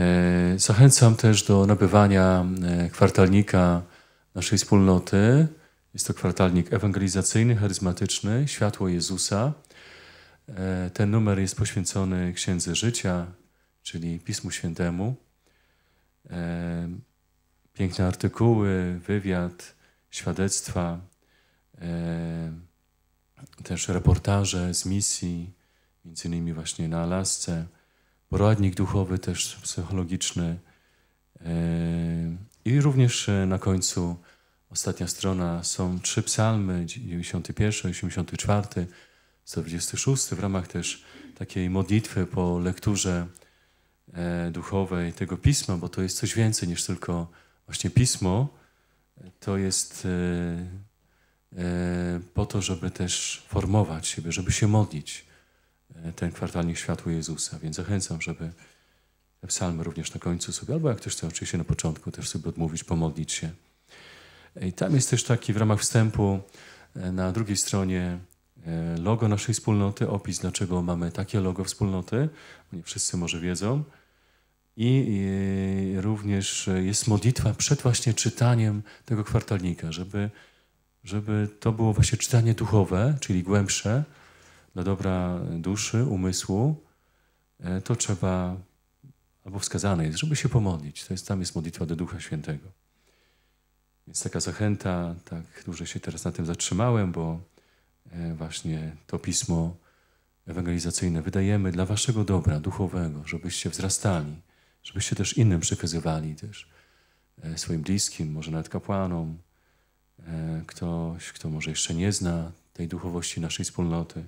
E, zachęcam też do nabywania e, kwartalnika naszej wspólnoty. Jest to kwartalnik ewangelizacyjny, charyzmatyczny, Światło Jezusa. E, ten numer jest poświęcony Księdze Życia, czyli Pismu Świętemu. Piękne artykuły, wywiad, świadectwa, też reportaże z misji, między innymi właśnie na Alasce poradnik duchowy też psychologiczny. E, i również e, na końcu ostatnia strona. Są trzy psalmy, 91, 84, 126 w ramach też takiej modlitwy po lekturze e, duchowej tego pisma, bo to jest coś więcej niż tylko właśnie pismo. To jest po to, żeby też formować siebie, żeby się modlić ten kwartalnik Światło Jezusa. Więc zachęcam, żeby te psalmy również na końcu sobie, albo jak ktoś chce oczywiście na początku też sobie odmówić, pomodlić się. I tam jest też taki w ramach wstępu e, na drugiej stronie e, logo naszej wspólnoty, opis, dlaczego mamy takie logo wspólnoty. Nie wszyscy może wiedzą. I również jest modlitwa przed właśnie czytaniem tego kwartalnika, żeby, żeby to było właśnie czytanie duchowe, czyli głębsze, dla dobra duszy, umysłu, e, to trzeba, albo wskazane jest, żeby się pomodlić. To jest, tam jest modlitwa do Ducha Świętego. Więc taka zachęta, tak dłużej się teraz na tym zatrzymałem, bo e, właśnie to pismo ewangelizacyjne wydajemy dla waszego dobra duchowego, żebyście wzrastali, żebyście też innym przekazywali też e, swoim bliskim, może nawet kapłanom, ktoś, kto może jeszcze nie zna tej duchowości naszej wspólnoty